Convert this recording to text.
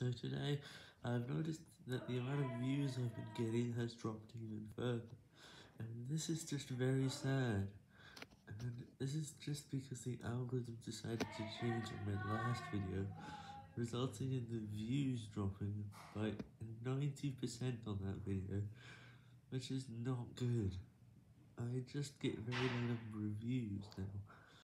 So today, I've noticed that the amount of views I've been getting has dropped even further, and this is just very sad, and this is just because the algorithm decided to change on my last video, resulting in the views dropping by 90% on that video, which is not good. I just get very low number of views now.